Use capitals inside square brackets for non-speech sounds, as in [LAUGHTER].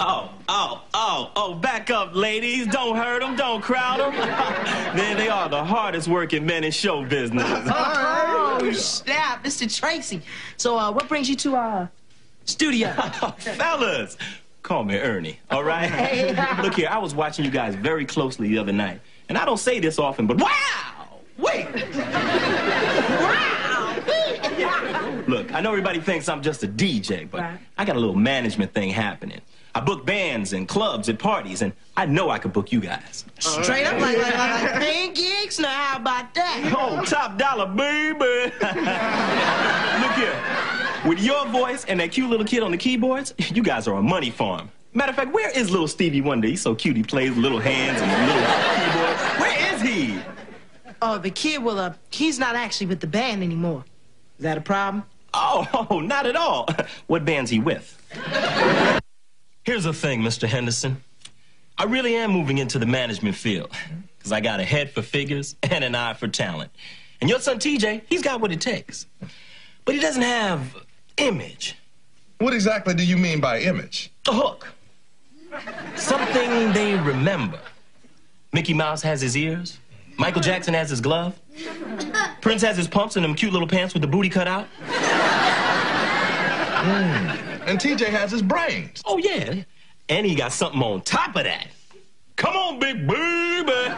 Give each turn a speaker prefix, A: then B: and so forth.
A: Oh, oh, oh, oh, back up, ladies. Don't hurt them, don't crowd them. [LAUGHS] Man, they are the hardest working men in show business. [LAUGHS]
B: Oh, snap, Mr. Tracy. So, uh, what brings you to our studio? [LAUGHS]
A: Fellas, call me Ernie, all right? Hey. Look here, I was watching you guys very closely the other night, and I don't say this often, but wow! Wait! wow! Look, I know everybody thinks I'm just a DJ, but
B: Right.
A: I got a little management thing happening. I book bands and clubs and parties, and I know I could book you guys.
B: Straight up like, like, like, like paying gigs? Now, how about that? [LAUGHS]
A: Oh, top dollar, baby. [LAUGHS] Look here. With your voice and that cute little kid on the keyboards, you guys are a money farm. Matter of fact, where is little Stevie Wonder? He's so cute. He plays little hands and little keyboard. Where is he?
B: Oh, the kid, well, uh, he's not actually with the band anymore. Is that a problem?
A: Oh, oh, [LAUGHS] not at all. What band's he with? Here's the thing, Mr. Henderson. I really am moving into the management field because I got a head for figures [LAUGHS] and an eye for talent. And your son TJ, he's got what it takes. But he doesn't have image.
C: What exactly do you mean by image?
A: A hook. Something they remember. Mickey Mouse has his ears. Michael Jackson has his glove. Prince has his pumps and them cute little pants with the booty cut out. Hmm.
C: And TJ has his brains.
A: Oh, yeah. And he got something on top of that. Come on, big baby.